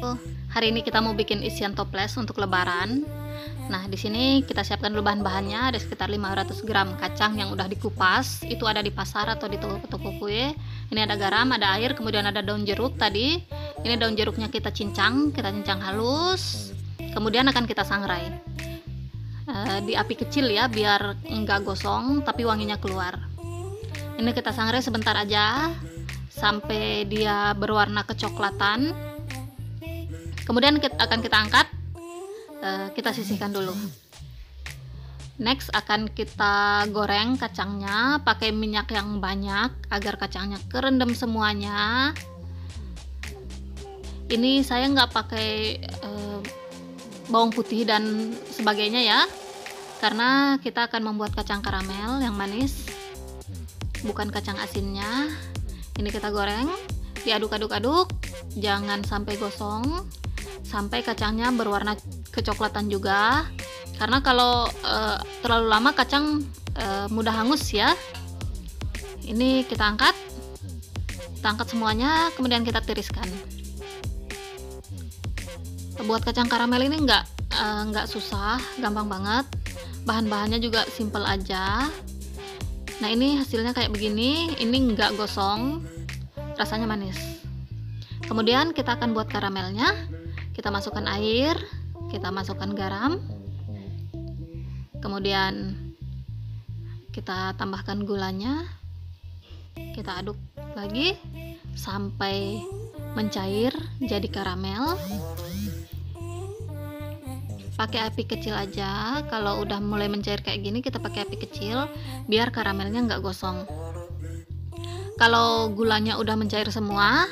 Oh, hari ini kita mau bikin isian toples untuk lebaran. Nah, di sini kita siapkan dulu bahan-bahannya, ada sekitar 500 gram kacang yang udah dikupas, itu ada di pasar atau di toko-toko kue. Ini ada garam, ada air, kemudian ada daun jeruk tadi. Ini daun jeruknya kita cincang, kita cincang halus. Kemudian akan kita sangrai. E, di api kecil ya, biar enggak gosong tapi wanginya keluar. Ini kita sangrai sebentar aja sampai dia berwarna kecoklatan kemudian kita, akan kita angkat uh, kita sisihkan dulu. Next akan kita goreng kacangnya pakai minyak yang banyak agar kacangnya kerendam semuanya. Ini saya nggak pakai uh, bawang putih dan sebagainya ya karena kita akan membuat kacang karamel yang manis bukan kacang asinnya. Ini kita goreng diaduk-aduk-aduk jangan sampai gosong sampai kacangnya berwarna kecoklatan juga. Karena kalau e, terlalu lama kacang e, mudah hangus ya. Ini kita angkat. Kita angkat semuanya kemudian kita tiriskan. Buat kacang karamel ini enggak e, enggak susah gampang banget. Bahan-bahannya juga simple aja. Nah ini hasilnya kayak begini. Ini nggak gosong rasanya manis. Kemudian kita akan buat karamelnya kita masukkan air kita masukkan garam. Kemudian kita tambahkan gulanya. Kita aduk lagi sampai mencair jadi karamel. Pakai api kecil aja. Kalau udah mulai mencair kayak gini kita pakai api kecil biar karamelnya nggak gosong. Kalau gulanya udah mencair semua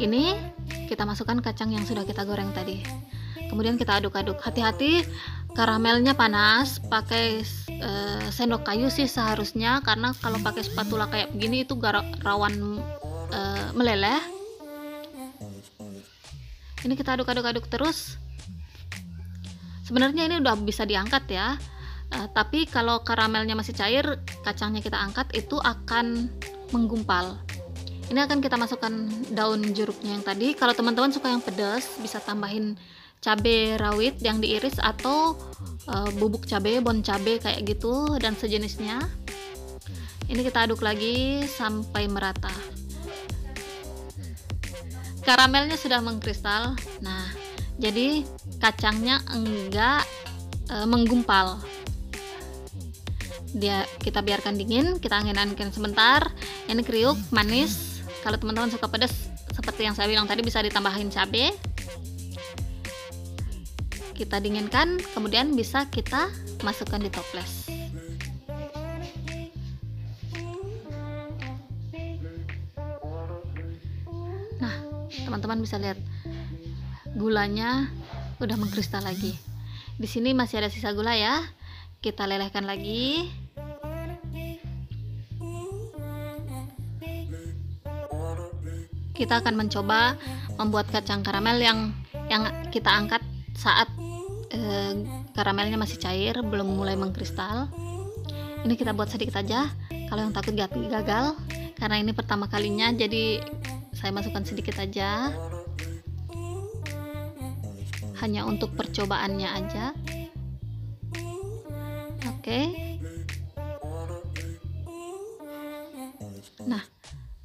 ini kita masukkan kacang yang sudah kita goreng tadi. Kemudian kita aduk-aduk. Hati-hati karamelnya panas pakai e, sendok kayu sih seharusnya karena kalau pakai spatula kayak begini itu rawan e, meleleh. Ini kita aduk-aduk-aduk terus. Sebenarnya ini udah bisa diangkat ya. Uh, tapi kalau karamelnya masih cair kacangnya kita angkat itu akan menggumpal ini akan kita masukkan daun jeruknya yang tadi. Kalau teman-teman suka yang pedas bisa tambahin cabai rawit yang diiris atau uh, bubuk cabai bon cabai kayak gitu dan sejenisnya. Ini kita aduk lagi sampai merata. Karamelnya sudah mengkristal. Nah jadi kacangnya enggak e, menggumpal. Dia kita biarkan dingin kita angin-angin sebentar. Ini kriuk manis kalau teman-teman suka pedas seperti yang saya bilang tadi bisa ditambahin cabai kita dinginkan kemudian bisa kita masukkan di toples. Nah teman-teman bisa lihat gulanya udah mengkristal lagi. Di sini masih ada sisa gula ya. Kita lelehkan lagi kita akan mencoba membuat kacang karamel yang yang kita angkat saat eh, karamelnya masih cair belum mulai mengkristal. Ini kita buat sedikit aja. Kalau yang takut gagal. Karena ini pertama kalinya jadi saya masukkan sedikit aja. Hanya untuk percobaannya aja. Oke. Nah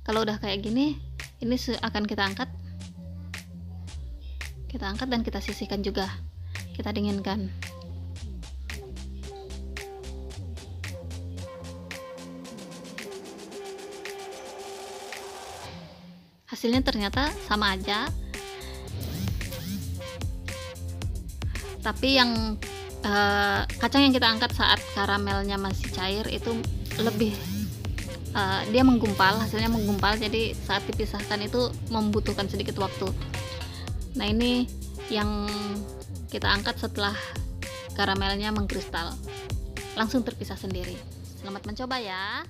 kalau udah kayak gini ini akan kita angkat. Kita angkat dan kita sisihkan juga. Kita dinginkan. Hasilnya ternyata sama aja. Tapi yang uh, kacang yang kita angkat saat karamelnya masih cair itu lebih uh, dia menggumpal hasilnya menggumpal jadi saat dipisahkan itu membutuhkan sedikit waktu. Nah ini yang kita angkat setelah karamelnya mengkristal. Langsung terpisah sendiri. Selamat mencoba ya